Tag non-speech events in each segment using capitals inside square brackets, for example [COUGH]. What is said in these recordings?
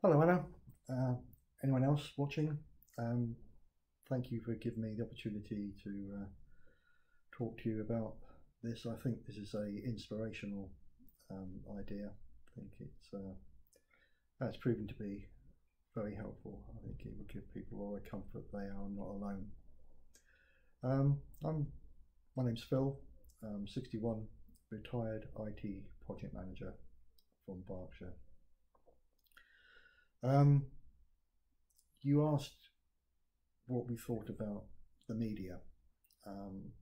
Hello, Anna. Uh, anyone else watching? Um, thank you for giving me the opportunity to uh, talk to you about this. I think this is a inspirational um, idea. I think it's uh, that's proven to be very helpful. I think it will give people all the comfort they are not alone. Um, I'm my name's Phil. I'm 61, retired IT project manager from Berkshire. Um, you asked what we thought about the media. Um,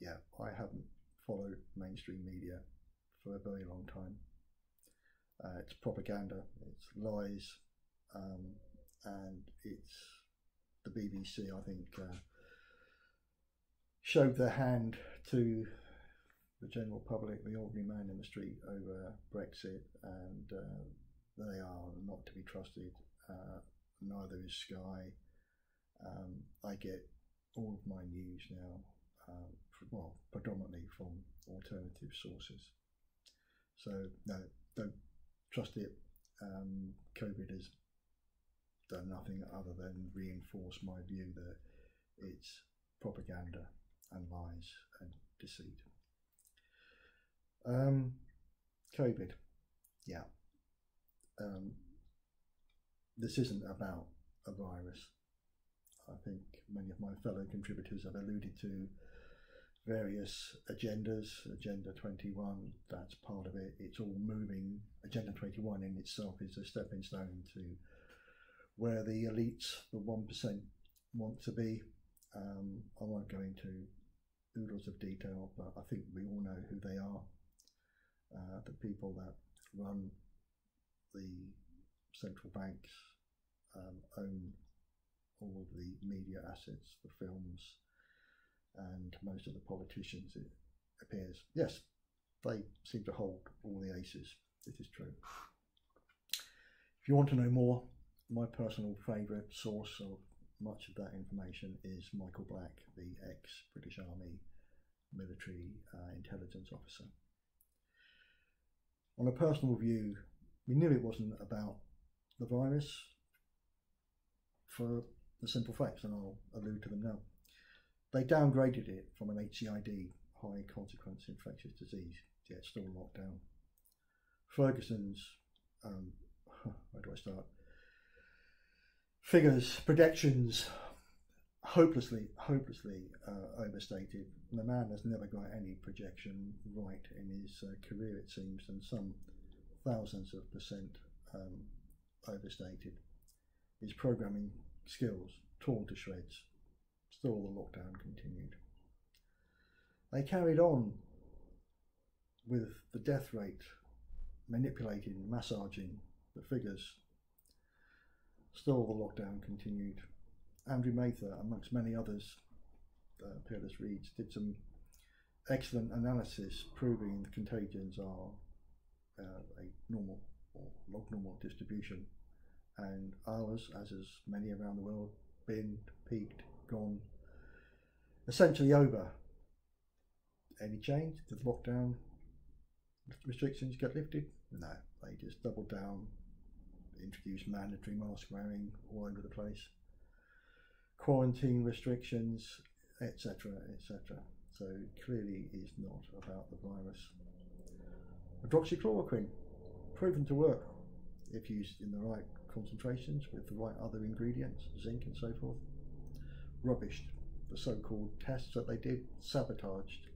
yeah, I haven't followed mainstream media for a very long time. Uh, it's propaganda, it's lies, um, and it's the BBC, I think, uh, showed their hand to the general public, the ordinary man in the street over Brexit, and uh, they are not to be trusted. Uh, neither is Sky. Um, I get all of my news now, um, well, predominantly from alternative sources. So no, don't trust it. Um, COVID has done nothing other than reinforce my view that it's propaganda and lies and deceit. Um, COVID, yeah. Um, this isn't about a virus. I think many of my fellow contributors have alluded to various agendas. Agenda 21, that's part of it. It's all moving. Agenda 21 in itself is a stepping stone to where the elites, the 1%, want to be. Um, I won't go into oodles of detail, but I think we all know who they are. Uh, the people that run the central banks um, own all of the media assets, the films, and most of the politicians, it appears. Yes, they seem to hold all the aces. It is true. If you want to know more, my personal favourite source of much of that information is Michael Black, the ex British Army military uh, intelligence officer. On a personal view, we knew it wasn't about the virus for the simple facts, and I'll allude to them now. They downgraded it from an HCID, high consequence infectious disease, yet still locked down. Ferguson's, um, [LAUGHS] where do I start? Figures, projections, hopelessly, hopelessly uh, overstated. The man has never got any projection right in his uh, career, it seems, and some thousands of percent um, overstated. His programming skills torn to shreds. Still, the lockdown continued. They carried on with the death rate, manipulating, massaging the figures. Still, the lockdown continued. Andrew Mather, amongst many others, uh, Peerless Reads, did some excellent analysis proving the contagions are Uh, a normal or log normal distribution, and ours, as is many around the world, been peaked, gone, essentially over. Any change? Did the lockdown restrictions get lifted? No, they just doubled down, introduced mandatory mask wearing all over the place quarantine restrictions, etc., etc. So clearly is not about the virus. Hydroxychloroquine, proven to work if used in the right concentrations with the right other ingredients, zinc and so forth. Rubbished. The so-called tests that they did, sabotaged.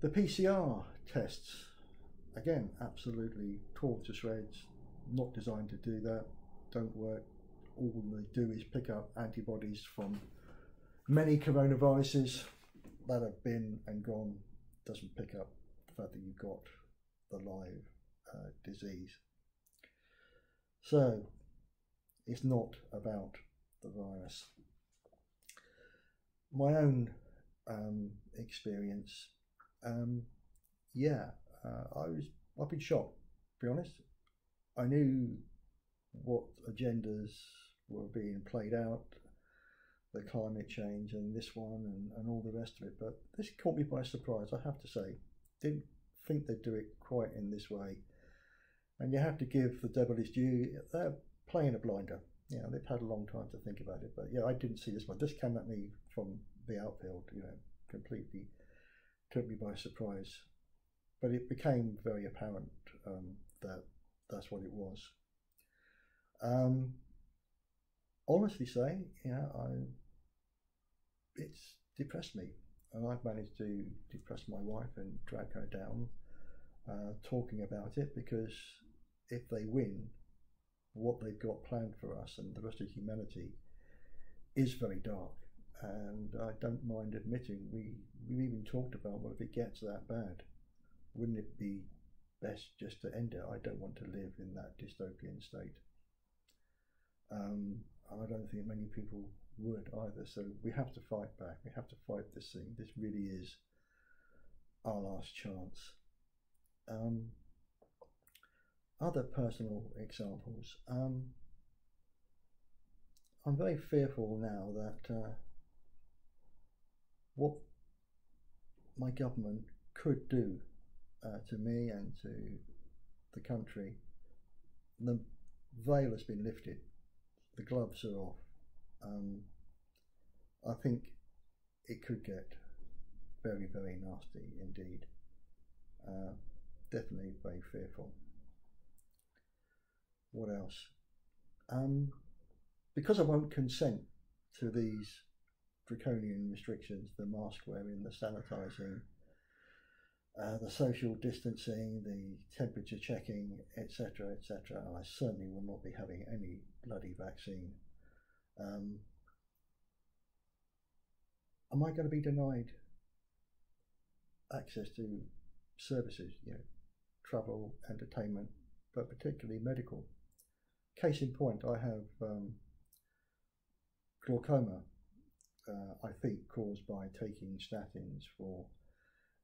The PCR tests, again, absolutely torn to shreds, not designed to do that, don't work, all they do is pick up antibodies from many coronaviruses that have been and gone. Doesn't pick up fact that you've got the live uh, disease. So it's not about the virus. My own um, experience, um, yeah, uh, I was I've been shocked. To be honest, I knew what agendas were being played out, the climate change and this one and, and all the rest of it. But this caught me by surprise, I have to say. Didn't think they'd do it quite in this way. And you have to give the devil his due. They're playing a blinder. You know, they've had a long time to think about it. But yeah, I didn't see this one. This came at me from the outfield, you know, completely took me by surprise. But it became very apparent um, that that's what it was. Um, honestly saying, you know, I it's depressed me, and I've managed to depress my wife and drag her down, uh, talking about it because if they win, what they've got planned for us and the rest of humanity is very dark. And I don't mind admitting we we even talked about well if it gets that bad, wouldn't it be best just to end it? I don't want to live in that dystopian state. Um, I don't think many people would either. So we have to fight back. We have to fight this thing. This really is our last chance. Um, other personal examples. Um, I'm very fearful now that uh, what my government could do uh, to me and to the country, the veil has been lifted, the gloves are off. Um, I think it could get very, very nasty indeed. Uh, definitely very fearful. What else? Um, because I won't consent to these draconian restrictions, the mask wearing, the sanitising, uh, the social distancing, the temperature checking, etc., etc. I certainly will not be having any bloody vaccine. Um, am I going to be denied access to services, you know, travel, entertainment, but particularly medical? Case in point, I have um, glaucoma, uh, I think caused by taking statins for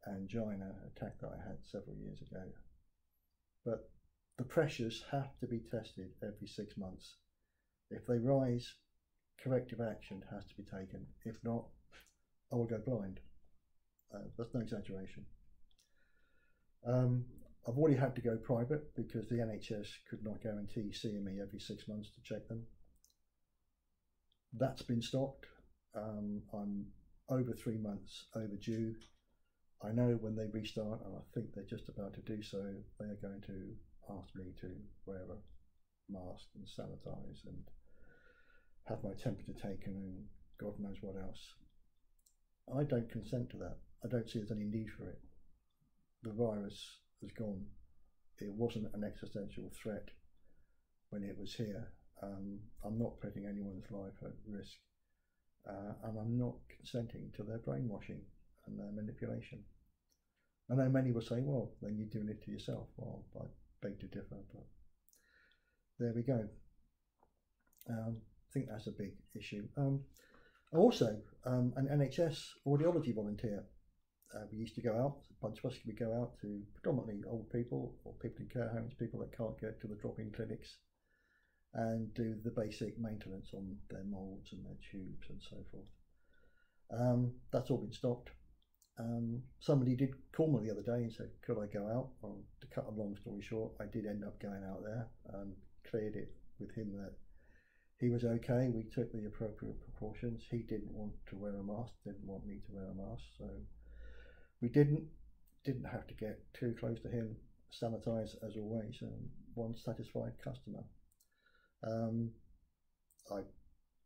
angina attack that I had several years ago. But the pressures have to be tested every six months. If they rise, corrective action has to be taken. If not, I will go blind. Uh, that's no exaggeration. Um, I've already had to go private because the NHS could not guarantee seeing me every six months to check them. That's been stopped. Um, I'm over three months overdue. I know when they restart, and I think they're just about to do so, they are going to ask me to wear a mask and sanitize and have my temperature taken and God knows what else. I don't consent to that. I don't see there's any need for it. The virus has gone. It wasn't an existential threat when it was here. Um, I'm not putting anyone's life at risk. Uh, and I'm not consenting to their brainwashing and their manipulation. I know many will say, well, then you're doing it to yourself. Well, I beg to differ, but there we go. Um, think that's a big issue. Um, also, um, an NHS audiology volunteer. Uh, we used to go out, a bunch of us would go out to predominantly old people or people in care homes, people that can't get to the drop-in clinics, and do the basic maintenance on their moulds and their tubes and so forth. Um, that's all been stopped. Um, somebody did call me the other day and said, could I go out? Well, to cut a long story short, I did end up going out there and cleared it with him that he was okay. We took the appropriate precautions. He didn't want to wear a mask, didn't want me to wear a mask, so we didn't. Didn't have to get too close to him. Sanitize as always, and one satisfied customer. Um, I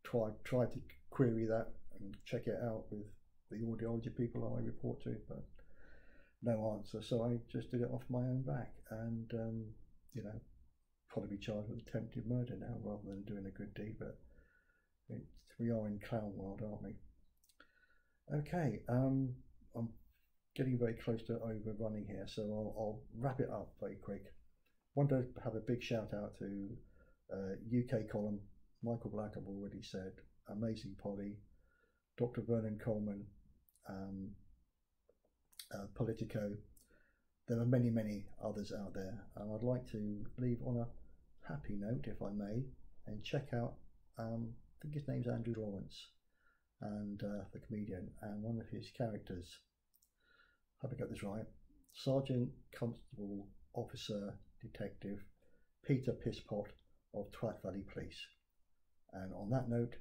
tried tried to query that and check it out with the audiology people I report to, but no answer. So I just did it off my own back, and um, you know, probably be charged with attempted murder now rather than doing a good deed. But we are in clown world, aren't we? Okay, um, I'm getting very close to overrunning here, so I'll, I'll wrap it up very quick. Want to have a big shout out to uh, UK column. Michael Black, I've already said, amazing Polly, Dr. Vernon Coleman, um, uh, Politico. There are many, many others out there, and I'd like to leave on a happy note, if I may, and check out. Um, I think his name's Andrew Lawrence, and uh, the comedian, and one of his characters. Hope I got this right. Sergeant, Constable, Officer, Detective, Peter Pisspot of Twat Valley Police. And on that note,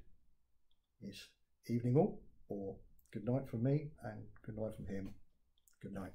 it's evening all, or good night from me, and good night from him. Good night.